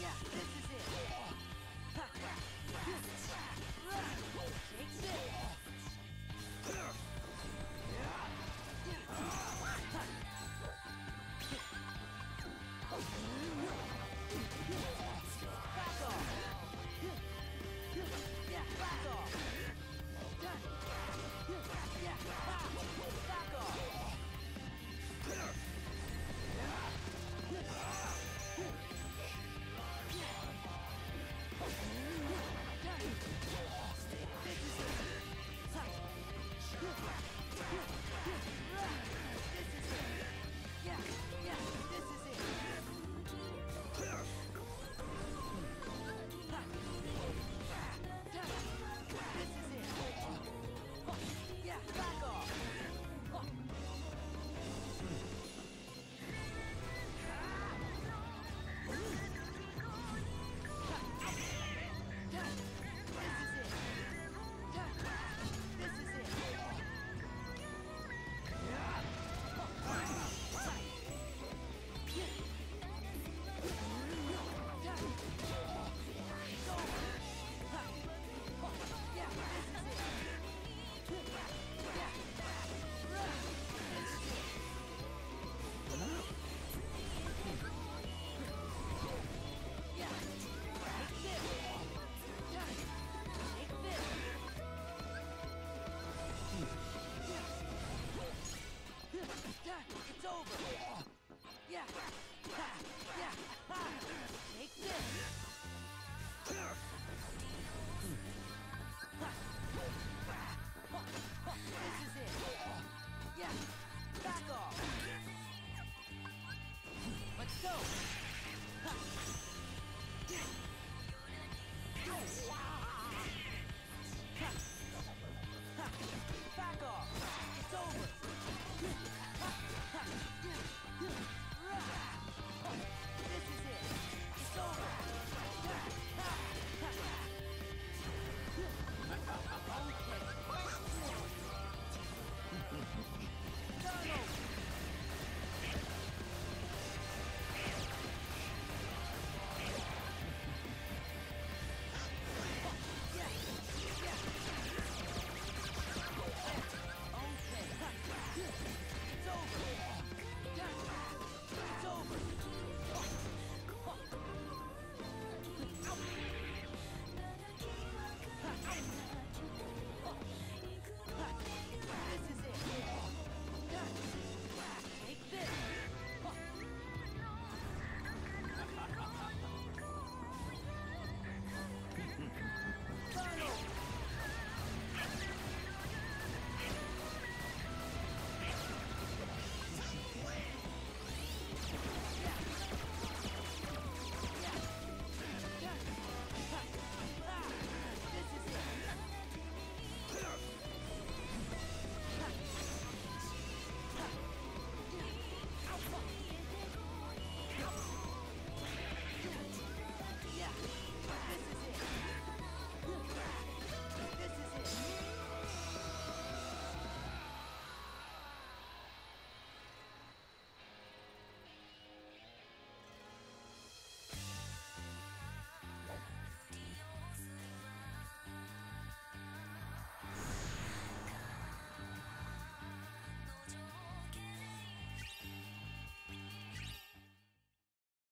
Yeah, this is it.